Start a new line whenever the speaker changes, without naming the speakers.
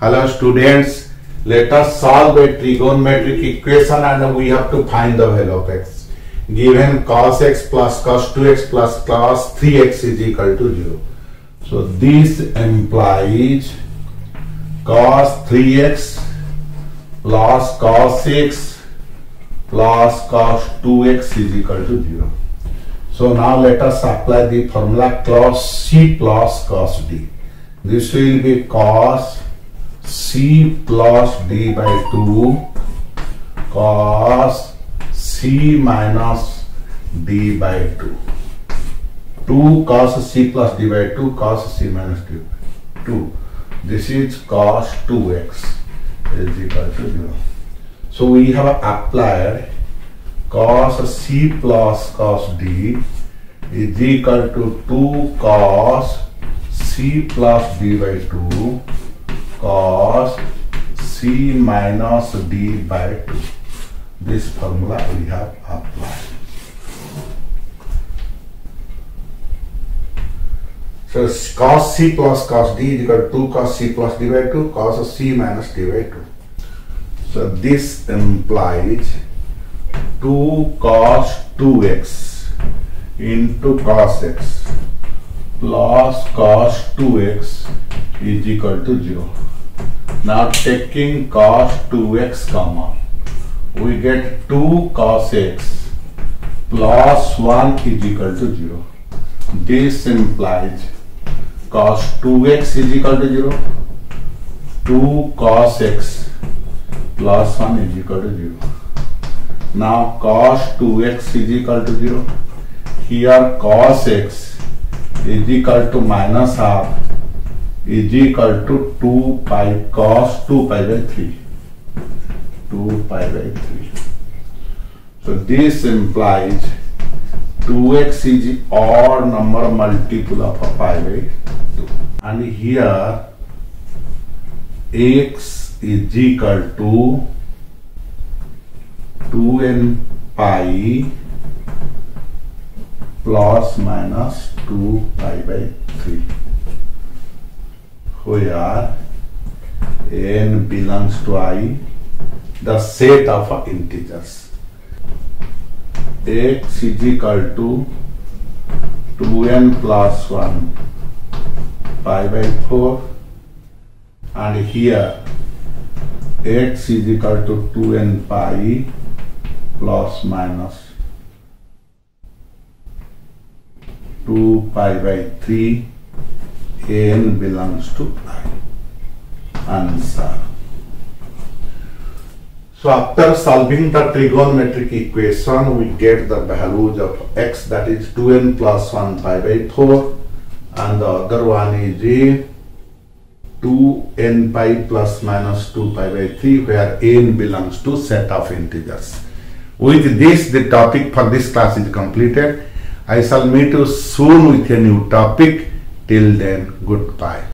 Hello students, let us solve a trigonometric equation and we have to find the value of x. Given cos x plus cos 2x plus cos 3x is equal to 0. So this implies cos 3x plus cos 6 plus cos 2x is equal to 0. So now let us apply the formula cos c plus cos d. This will be cos c plus d by 2 cos c minus d by 2. 2 cos c plus d by 2 cos c minus d by 2. This is cos 2x is equal to 0. So we have applied cos c plus cos d is equal to 2 cos c plus d by 2 cos c minus d by 2. This formula we have applied. So cos c plus cos d is equal to 2 cos c plus d by 2 cos c minus d by 2. So this implies 2 cos 2x into cos x plus cos 2x is equal to 0. Now taking cos 2x comma, we get 2 cos x plus 1 is equal to 0. This implies cos 2x is equal to 0, 2 cos x plus 1 is equal to 0. Now cos 2x is equal to 0. Here cos x is equal to minus half is equal to 2 pi cos 2 pi by 3. 2 pi by 3. So this implies 2x is odd number multiple of a pi by 2. And here x is equal to 2n pi plus minus 2 pi by 3 where n belongs to I, the set of integers x is equal to 2n plus 1 pi by 4, and here x is equal to 2n pi plus minus 2 pi by 3 N belongs to I. Answer. So after solving the trigonometric equation, we get the values of x that is 2n plus 1 pi by 4 and the other one is a 2n pi plus minus 2 pi by 3 where n belongs to set of integers. With this, the topic for this class is completed. I shall meet you soon with a new topic. Till then, goodbye.